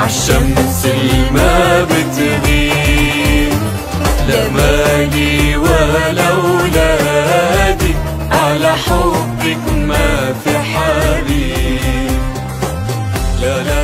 عالشمس اللي ما بتغيب لا مالي ولا ولادي على حبك ما في حبيب. لا لا